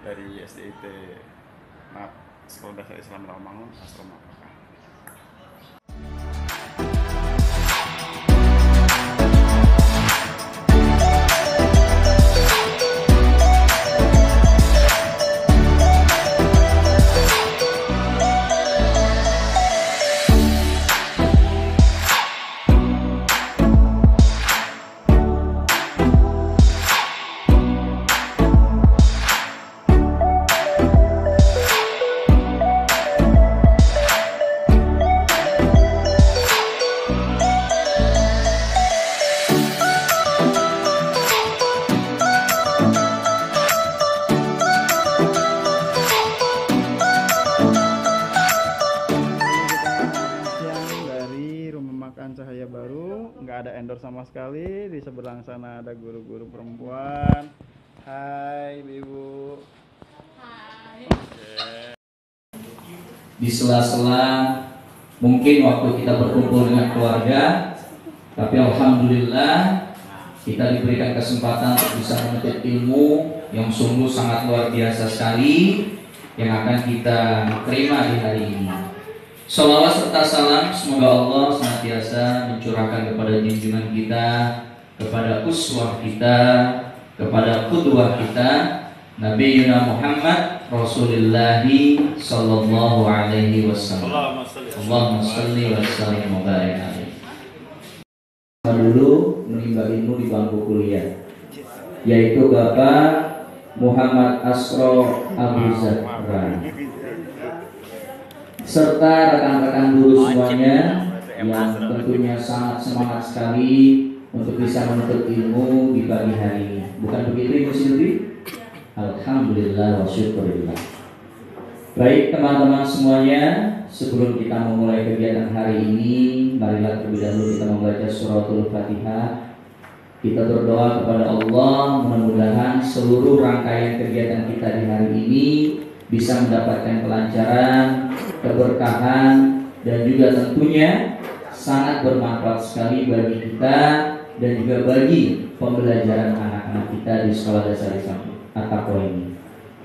Dari SDIT maaf Sekolah Dasar Islam Rawamangun Asrama Apakah. Makan Cahaya Baru nggak ada endorse sama sekali. Di seberang sana ada guru-guru perempuan. Hai ibu. Di sela-sela mungkin waktu kita berkumpul dengan keluarga tapi alhamdulillah kita diberikan kesempatan untuk bisa menuntut ilmu yang sungguh sangat luar biasa sekali yang akan kita terima di hari ini. Salawat serta salam semoga Allah senantiasa mencurahkan kepada junjungan kita, kepada uswah kita, kepada kudwah kita, Nabi Yuna Muhammad Rasulullah Sallallahu Alaihi Wasallam. Allahumma salli wa sallim wa barik alaihi. Dulu menimba ilmu di bangku kuliah, yaitu Bapak Muhammad Asro Abu Zahra serta rekan-rekan guru semuanya yang tentunya sangat semangat sekali untuk bisa menuntut ilmu di pagi hari ini. Bukan begitu Ibu Silvi? Alhamdulillah wa syukurillah. Baik teman-teman semuanya, sebelum kita memulai kegiatan hari ini, marilah terlebih dahulu kita membaca suratul Fatihah. Kita berdoa kepada Allah mudah-mudahan seluruh rangkaian kegiatan kita di hari ini bisa mendapatkan kelancaran, keberkahan, dan juga tentunya sangat bermanfaat sekali bagi kita dan juga bagi pembelajaran anak-anak kita di sekolah dasar Islam Ataqwa ini.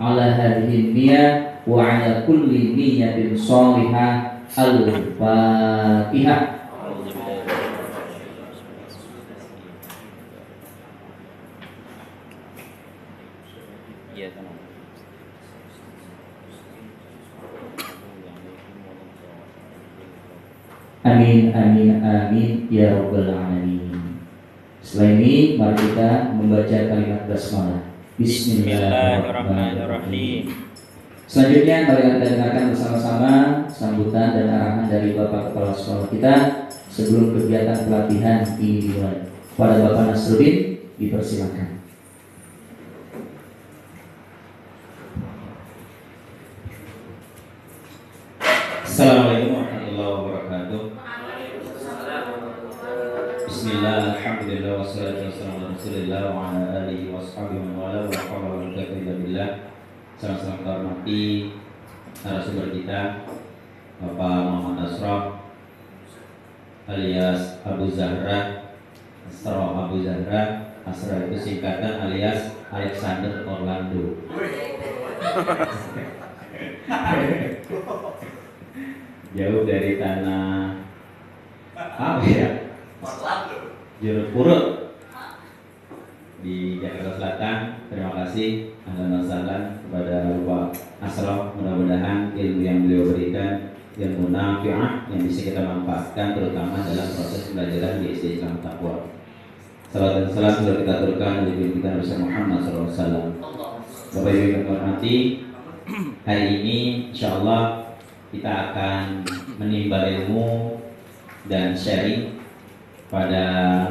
Ala hadhihi niyat wa ala kulli niyatin sholihah al-fatihah. Amin amin amin ya rabbal alamin. Setelah ini mari kita membaca kalimat basmalah. Bismillahirrahmanirrahim. Selanjutnya mari kita dengarkan bersama-sama sambutan dan arahan dari Bapak Kepala Sekolah kita sebelum kegiatan pelatihan ini dimulai. Pada Bapak Nasruddin dipersilakan. Assalamualaikum warahmatullahi wabarakatuh. Bismillah, alhamdulillah, wassalatu wassalamu ala rasulillah wa ala alihi wa ashabihi wa wala wa hawla wa la quwwata illa billah. Sama-sama kita hormati narasumber kita Bapak Muhammad Asraf alias Abu Zahra Asraf Abu Zahra Asraf itu singkatan alias Alexander Orlando. Jauh dari tanah apa ya? Jurut Purut di Jakarta Selatan. Terima kasih ahlan wassalam kepada Bapak Asraf. Mudah-mudahan ilmu yang beliau berikan ilmu nafi'ah yang bisa kita manfaatkan terutama dalam proses pembelajaran di SD Islam Taqwa. Salam dan salam sudah kita aturkan dari kita Nabi Muhammad SAW. Bapak Ibu yang hormati, hari ini insya Allah kita akan menimba ilmu dan sharing pada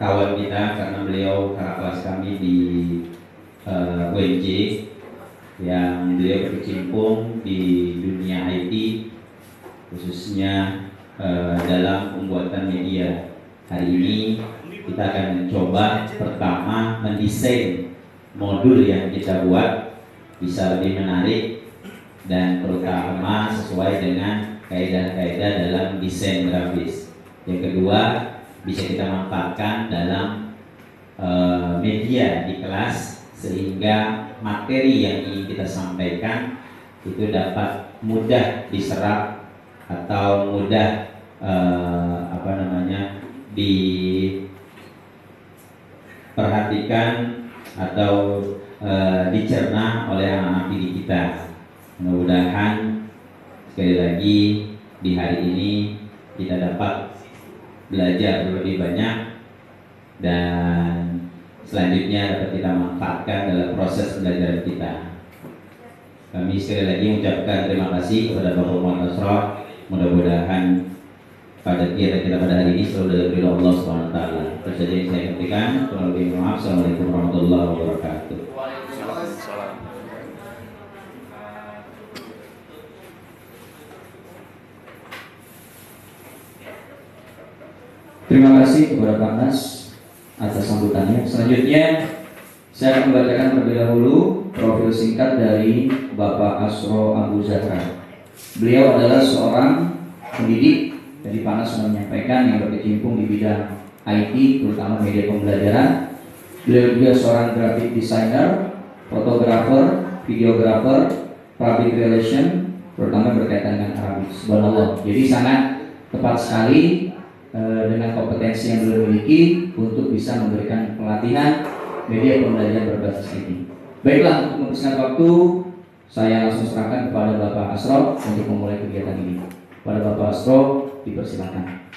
kawan kita karena beliau kelas kami di uh, UNJ yang beliau berkecimpung di dunia IT khususnya uh, dalam pembuatan media. Hari ini kita akan mencoba pertama mendesain modul yang kita buat bisa lebih menarik dan terutama sesuai dengan kaidah-kaidah dalam desain grafis. Yang kedua, bisa kita manfaatkan dalam uh, media di kelas sehingga materi yang ingin kita sampaikan itu dapat mudah diserap atau mudah uh, apa namanya diperhatikan atau uh, dicerna oleh anak-anak didik kita. Mudah-mudahan sekali lagi di hari ini kita dapat belajar lebih banyak dan selanjutnya dapat kita manfaatkan dalam proses belajar kita. Kami sekali lagi mengucapkan terima kasih kepada Bapak Muhammad Nasrah. Mudah-mudahan pada kegiatan kita pada hari ini selalu dari Allah Subhanahu Wa yang saya sampaikan. Kurang lebih maaf. Assalamualaikum warahmatullahi wabarakatuh. Terima kasih kepada Pak Nas atas sambutannya. Selanjutnya saya akan membacakan terlebih dahulu profil singkat dari Bapak Asro Abu Zahra. Beliau adalah seorang pendidik jadi Pak Nas sudah menyampaikan yang berkecimpung di bidang IT terutama media pembelajaran. Beliau juga seorang graphic designer, fotografer, videografer, public relation terutama berkaitan dengan Arabik. Subhanallah. Jadi sangat tepat sekali dengan kompetensi yang beliau miliki untuk bisa memberikan pelatihan media pembelajaran berbasis ini. Baiklah, untuk mempersingkat waktu, saya langsung serahkan kepada Bapak Asro untuk memulai kegiatan ini. Pada Bapak Asro, dipersilakan.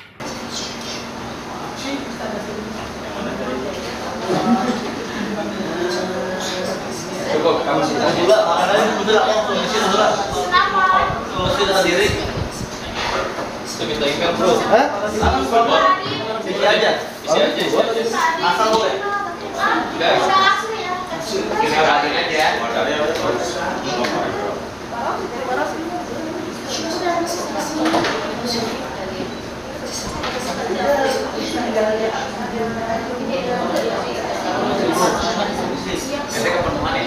Cukup, kamu dulu, makanannya betul aku sih dulu. Kenapa? Sih sendiri. Email bro. Hah? Isi aja. Isi aja. Isi aja. Asal boleh. Kita ratin aja. Nanti ke penemuan ya.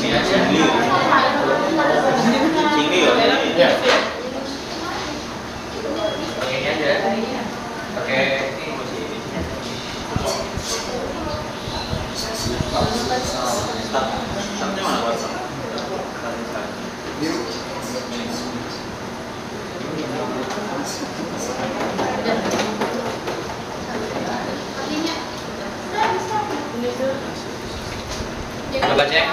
Ini aja. Sini loh. Ya. Ini aja. Pakai ini masih ini. Start. Startnya mana WhatsApp? Coba cek.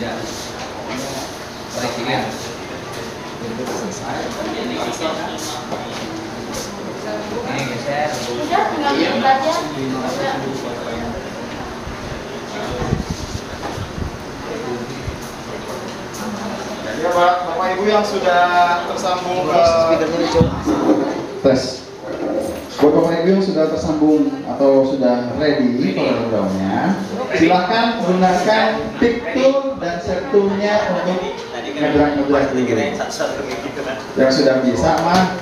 Ya. Koreksikan. Ini geser. Ya Pak, Bapak Ibu yang sudah tersambung ke tes. Buat bapak ibu yang sudah tersambung atau sudah ready programnya silahkan gunakan pick tool dan set toolnya untuk ngedrak ngedrak dulu yang sudah bisa mah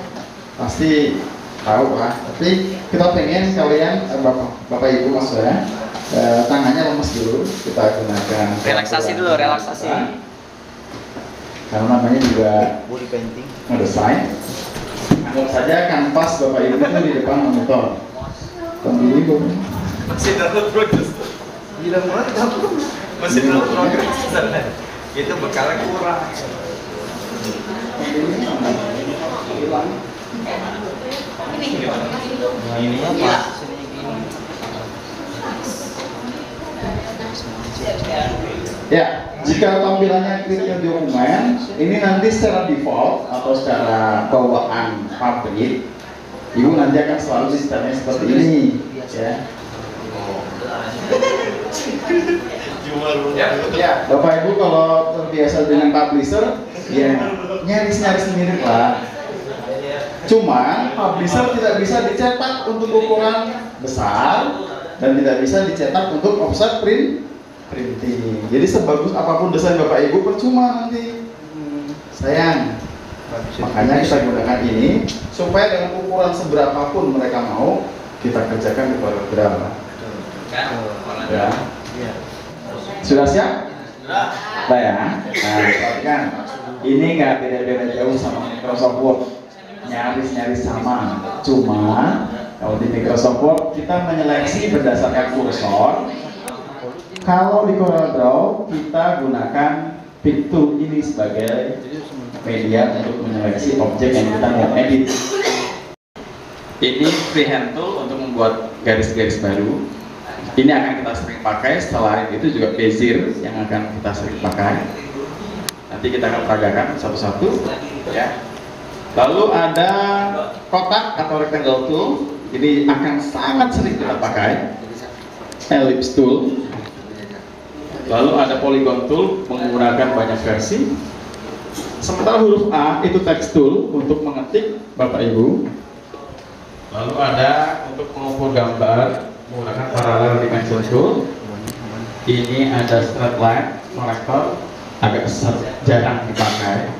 pasti tahu lah tapi kita pengen kalian eh, bapak bapak ibu maksudnya eh, tangannya lemes dulu kita gunakan Relaksasi dulu, relaksasi. karena namanya juga Body painting. ngedesain anggap saja kanvas bapak ibu itu di depan monitor Tembili bu Masih dalam progres. Gila banget. Masih dalam progres. Itu bekalnya kurang. Ya, jika tampilannya new dokumen, ini nanti secara default atau secara bawaan pabrik, ibu nanti akan selalu sistemnya seperti ini, ya. Ya, Ya, Bapak Ibu kalau terbiasa dengan publisher, ya nyaris-nyaris mirip lah. Cuma publisher tidak bisa dicetak untuk ukuran besar dan tidak bisa dicetak untuk offset print printing. Jadi sebagus apa pun desain Bapak Ibu percuma nanti. Sayang. Makanya kita gunakan ini supaya dengan ukuran seberapapun mereka mau kita kerjakan di program. Ya. Sudah siap? Sudah ya. Nah. Ini nggak beda-beda jauh sama Microsoft Word. Nyaris-nyaris sama. Cuma kalau di Microsoft Word kita menyeleksi berdasarkan kursor. Kalau di CorelDRAW kita gunakan Tool ini sebagai media untuk menyeleksi objek yang kita mau edit. Ini freehand tool untuk membuat garis-garis baru. Ini akan kita sering pakai. Setelah itu juga Bezier yang akan kita sering pakai. Nanti kita akan peragakan satu-satu. Ya. Lalu ada kotak atau rectangle tool. Ini akan sangat sering kita pakai. Ellipse tool. Lalu ada polygon tool menggunakan banyak versi. Sementara huruf A itu text tool untuk mengetik Bapak Ibu. Lalu ada untuk mengukur gambar menggunakan parallel dimension tool. Ini ada straight line selector agak jarang dipakai.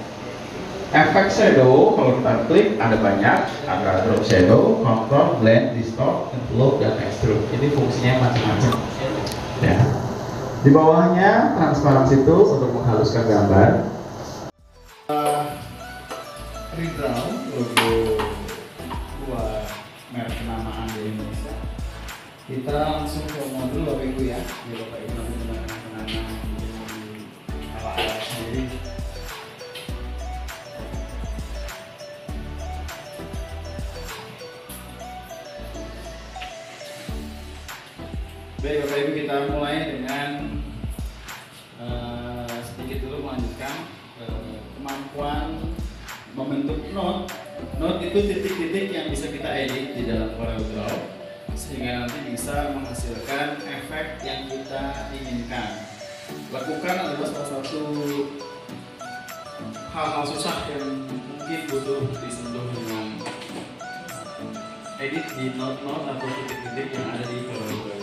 Efek shadow kalau kita klik ada banyak, ada drop shadow, contour, blend, distort, envelope, dan extrude. Ini fungsinya macam-macam. Ya. Di bawahnya transparansi tool untuk menghaluskan gambar. Redraw logo buat merek kenamaan di Indonesia. Kita langsung ke modul Bapak Ibu ya. Jadi Bapak Ibu penanam ala-ala sendiri. Baik Bapak Ibu kita mulai dengan eh, sedikit dulu melanjutkan eh, kemampuan membentuk note. Note itu titik-titik yang bisa kita edit di dalam CorelDRAW sehingga nanti bisa menghasilkan efek yang kita inginkan. Lakukan adalah salah satu hal-hal susah yang mungkin butuh disentuh dengan edit di note-note atau titik-titik yang ada di CorelDRAW.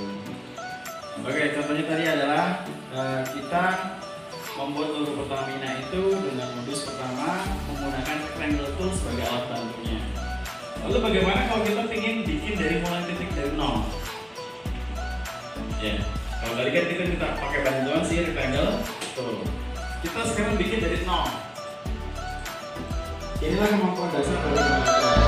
Oke, contohnya tadi adalah eh, kita membuat logo Pertamina itu dengan modus pertama menggunakan rectangle tool sebagai alat bantunya. Lalu bagaimana kalau kita ingin bikin dari mulai titik dari nol? Ya, kalau tadi kan kita kita pakai bantuan si rectangle tool. Kita sekarang bikin dari nol. Inilah kemampuan dasar dari